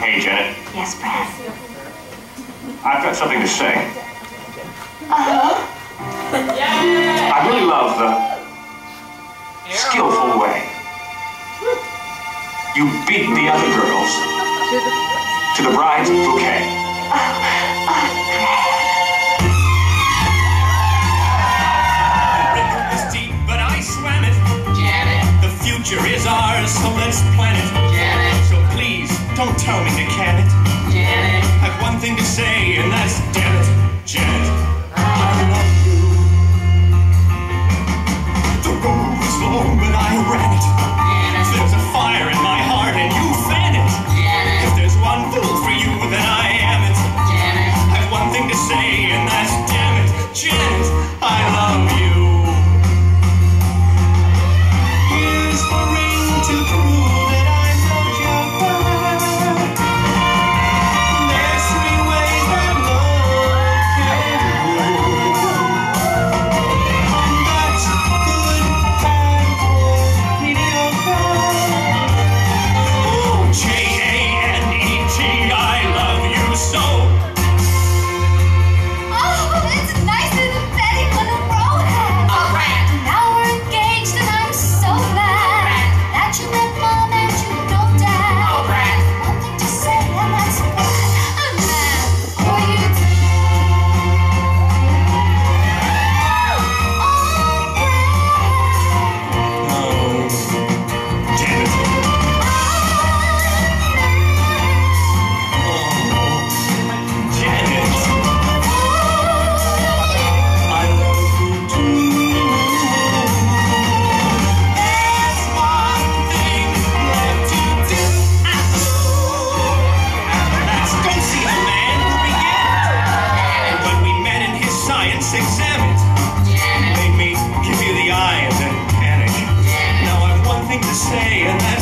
Hey, Janet. Yes, Brad. I've got something to say. Uh-huh. I really love the skillful way you beat the other girls to the bride's bouquet. deep, but I swam it. Janet. The future is ours, so let's plan it. Janet. So please, don't tell me to can it. Janet. I've one thing to say, and that's damn examine it. Made me give you the eye and then panic. Now I've one thing to say, and that's